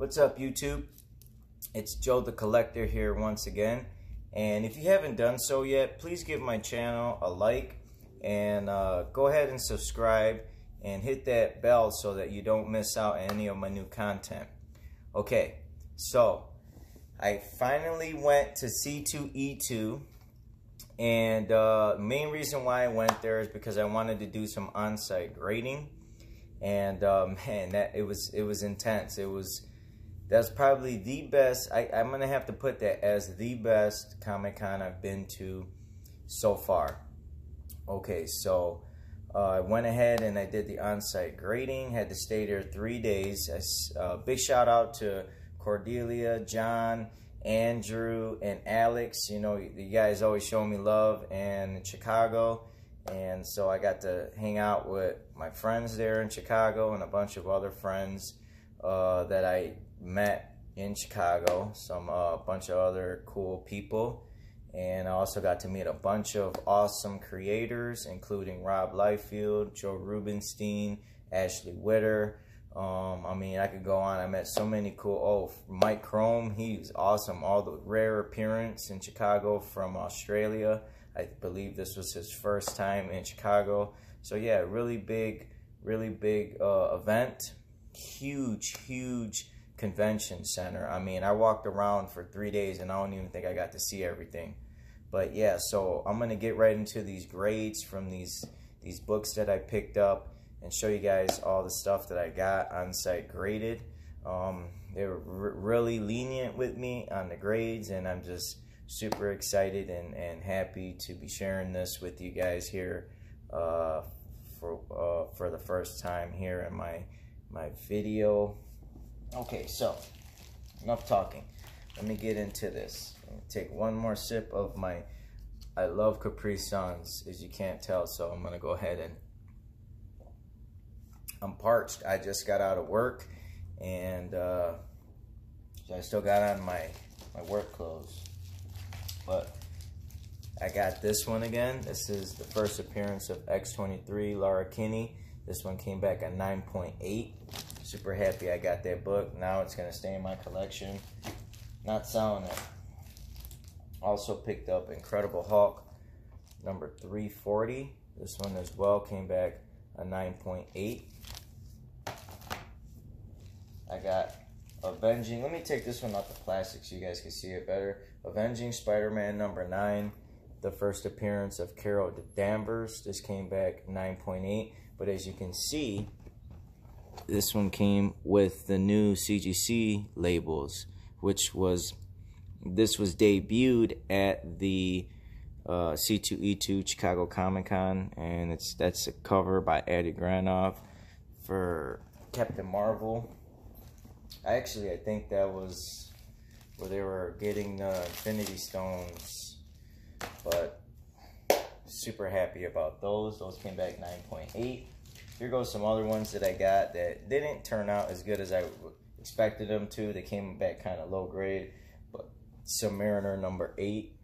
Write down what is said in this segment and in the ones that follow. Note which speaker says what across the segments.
Speaker 1: What's up, YouTube? It's Joe the Collector here once again. And if you haven't done so yet, please give my channel a like and uh, go ahead and subscribe and hit that bell so that you don't miss out on any of my new content. Okay, so I finally went to C2E2 and uh, main reason why I went there is because I wanted to do some on-site grading and um, man, that it was it was intense. It was that's probably the best. I, I'm gonna have to put that as the best Comic Con I've been to so far. Okay, so uh, I went ahead and I did the on-site grading. Had to stay there three days. Uh, big shout out to Cordelia, John, Andrew, and Alex. You know, you guys always show me love. And in Chicago, and so I got to hang out with my friends there in Chicago and a bunch of other friends uh, that I met in Chicago, some a uh, bunch of other cool people. And I also got to meet a bunch of awesome creators, including Rob Liefeld, Joe Rubinstein, Ashley Witter. Um, I mean, I could go on. I met so many cool. Oh, Mike Krome, he's awesome. All the rare appearance in Chicago from Australia. I believe this was his first time in Chicago. So yeah, really big, really big uh, event. Huge, huge convention center. I mean, I walked around for three days and I don't even think I got to see everything. But yeah, so I'm gonna get right into these grades from these these books that I picked up and show you guys all the stuff that I got on site graded. Um, they were really lenient with me on the grades, and I'm just super excited and, and happy to be sharing this with you guys here uh, for uh, for the first time here in my my video. Okay, so enough talking. Let me get into this. take one more sip of my. I love Capri Suns, as you can't tell, so I'm gonna go ahead and. I'm parched. I just got out of work, and uh, so I still got on my my work clothes. But I got this one again. This is the first appearance of X23, Laura Kinney. This one came back at 9.8. Super happy I got that book. Now it's going to stay in my collection. Not selling it. Also picked up Incredible Hulk number 340. This one as well came back a 9.8. I got Avenging. Let me take this one off the plastic so you guys can see it better. Avenging Spider-Man number 9. The first appearance of Carol Danvers. This came back 9.8. But as you can see, this one came with the new CGC labels, which was, this was debuted at the uh, C2E2 Chicago Comic Con, and it's that's a cover by Adi Granov for Captain Marvel. Actually, I think that was where they were getting the Infinity Stones, but super happy about those. Those came back 9.8. Here goes some other ones that I got that didn't turn out as good as I expected them to. They came back kind of low grade, but Submariner number 8.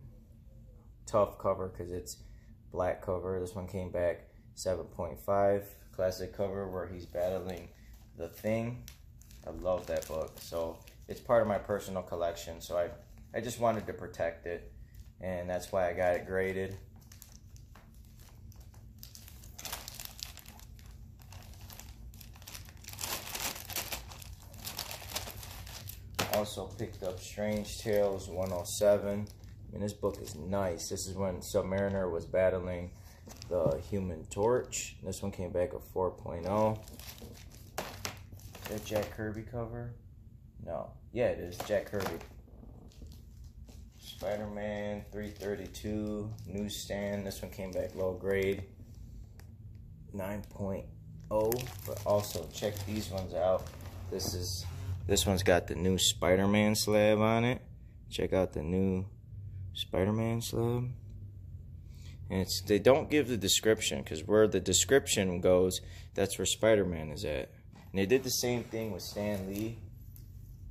Speaker 1: Tough cover because it's black cover. This one came back 7.5. Classic cover where he's battling the Thing. I love that book. So it's part of my personal collection. So I, I just wanted to protect it. And that's why I got it graded. Also picked up Strange Tales 107. I mean, this book is nice. This is when Submariner was battling the Human Torch. This one came back a 4.0 that Jack Kirby cover? No. Yeah, it is Jack Kirby. Spider-Man 332 newsstand. This one came back low grade. 9.0. But also check these ones out. This is this one's got the new Spider-Man slab on it. Check out the new Spider-Man slab. And it's they don't give the description because where the description goes, that's where Spider-Man is at. And they did the same thing with Stan Lee.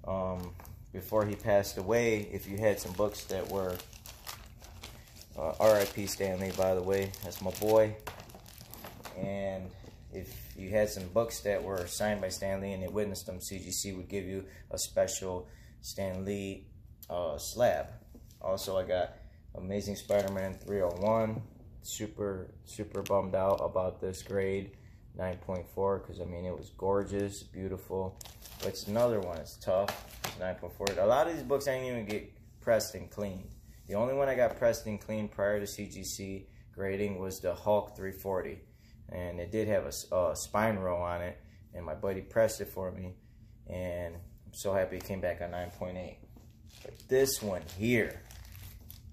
Speaker 1: Um, before he passed away, if you had some books that were uh, R.I.P. Stan Lee, by the way, that's my boy. And if you had some books that were signed by Stan Lee and they witnessed them, CGC would give you a special Stan Lee uh, slab. Also, I got Amazing Spider-Man 301. Super, super bummed out about this grade. 9.4 because I mean it was gorgeous, beautiful. But it's another one. It's tough. It's 9.4. A lot of these books I didn't even get pressed and cleaned. The only one I got pressed and cleaned prior to CGC grading was the Hulk 340, and it did have a, a spine row on it. And my buddy pressed it for me, and I'm so happy it came back on 9.8. But this one here,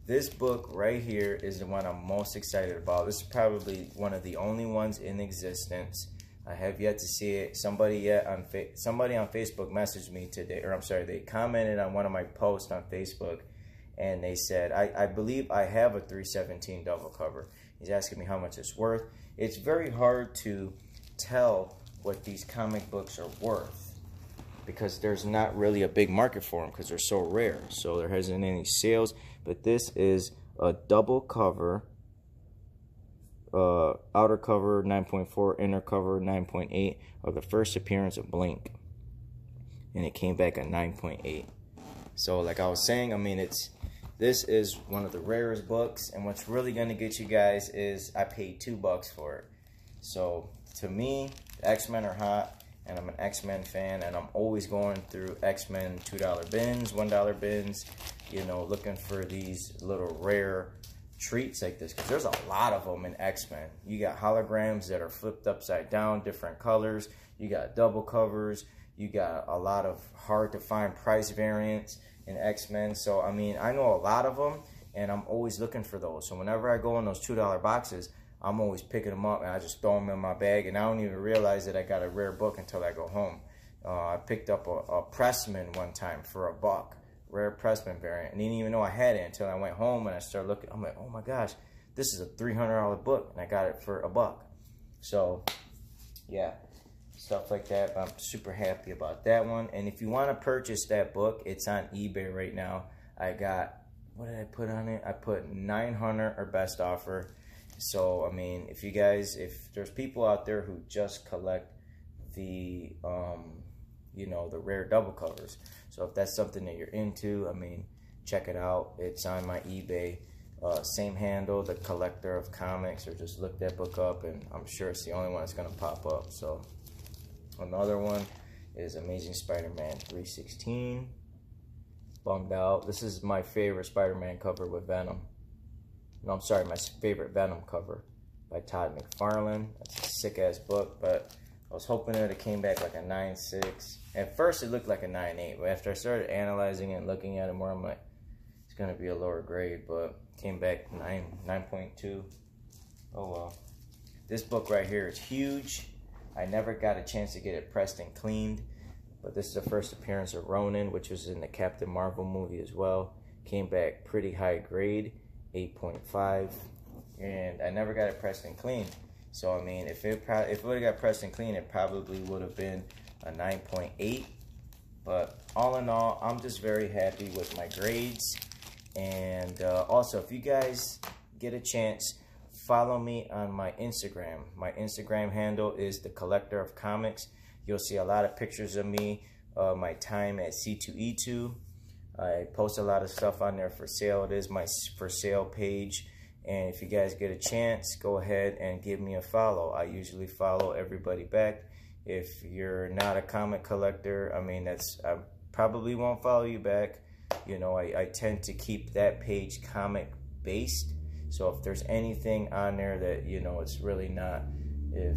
Speaker 1: this book right here is the one I'm most excited about. This is probably one of the only ones in existence. I have yet to see it. Somebody yet on somebody on Facebook messaged me today, or I'm sorry, they commented on one of my posts on Facebook, and they said, I, I believe I have a 317 double cover. He's asking me how much it's worth. It's very hard to tell what these comic books are worth because there's not really a big market for them because they're so rare. So there hasn't any sales. But this is a double cover, uh, outer cover 9.4, inner cover 9.8 of the first appearance of Blink. And it came back at 9.8. So like I was saying, I mean, it's this is one of the rarest books. And what's really going to get you guys is I paid two bucks for it. So to me, X-Men are hot and I'm an X-Men fan, and I'm always going through X-Men $2 bins, $1 bins, you know, looking for these little rare treats like this, because there's a lot of them in X-Men. You got holograms that are flipped upside down, different colors. You got double covers. You got a lot of hard-to-find price variants in X-Men. So, I mean, I know a lot of them, and I'm always looking for those. So whenever I go in those $2 boxes, I'm always picking them up and I just throw them in my bag and I don't even realize that I got a rare book until I go home. Uh, I picked up a, a, Pressman one time for a buck, rare Pressman variant, and didn't even know I had it until I went home and I started looking. I'm like, oh my gosh, this is a $300 book and I got it for a buck. So, yeah, stuff like that. I'm super happy about that one. And if you want to purchase that book, it's on eBay right now. I got, what did I put on it? I put 900 or best offer so, I mean, if you guys, if there's people out there who just collect the, um, you know, the rare double covers. So if that's something that you're into, I mean, check it out. It's on my eBay. Uh, same handle, the collector of comics, or just look that book up, and I'm sure it's the only one that's gonna pop up. So another one is Amazing Spider-Man 316. Bummed out. This is my favorite Spider-Man cover with Venom. No, I'm sorry, my favorite Venom cover by Todd McFarlane. That's a sick ass book, but I was hoping that it came back like a 9.6. At first, it looked like a 9.8, but after I started analyzing it and looking at it more, I'm like, it's gonna be a lower grade, but came back 9 9.2. Oh well. This book right here is huge. I never got a chance to get it pressed and cleaned, but this is the first appearance of Ronan, which was in the Captain Marvel movie as well. Came back pretty high grade. 8.5 and I never got it pressed and cleaned. So I mean, if it if it would have got pressed and cleaned, it probably would have been a 9.8. But all in all, I'm just very happy with my grades. And uh, also, if you guys get a chance, follow me on my Instagram. My Instagram handle is the Collector of Comics. You'll see a lot of pictures of me, uh, my time at C2E2. I post a lot of stuff on there for sale. It is my for sale page. And if you guys get a chance, go ahead and give me a follow. I usually follow everybody back. If you're not a comic collector, I mean, that's I probably won't follow you back. You know, I, I tend to keep that page comic based. So if there's anything on there that, you know, it's really not, if,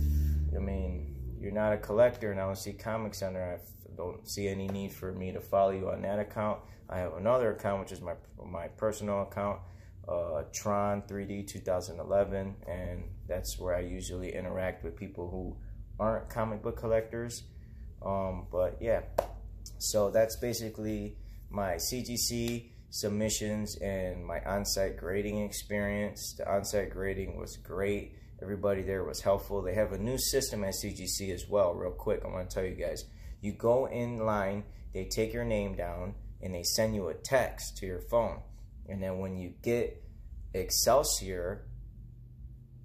Speaker 1: I mean, you're not a collector and I don't see comics on there, I don't see any need for me to follow you on that account. I have another account, which is my my personal account, uh, Tron 3D 2011, and that's where I usually interact with people who aren't comic book collectors. Um, but yeah, so that's basically my CGC submissions and my on-site grading experience. The on-site grading was great. Everybody there was helpful. They have a new system at CGC as well. Real quick, I want to tell you guys. You go in line, they take your name down, and they send you a text to your phone. And then when you get Excelsior,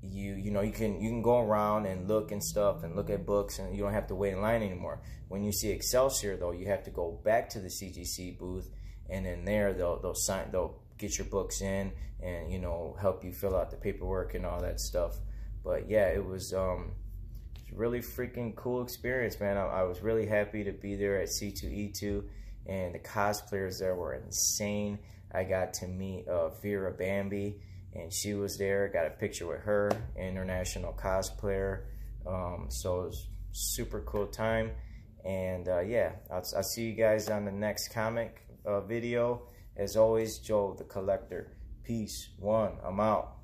Speaker 1: you you know you can you can go around and look and stuff and look at books and you don't have to wait in line anymore. When you see Excelsior though, you have to go back to the CGC booth and then there they'll they'll sign they'll get your books in and you know help you fill out the paperwork and all that stuff. But yeah, it was um really freaking cool experience, man. I, I was really happy to be there at C2E2 and the cosplayers there were insane. I got to meet uh, Vera Bambi and she was there. Got a picture with her, international cosplayer. Um, so it was super cool time. And uh, yeah, I'll, I'll, see you guys on the next comic uh, video. As always, Joe the Collector. Peace. One. I'm out.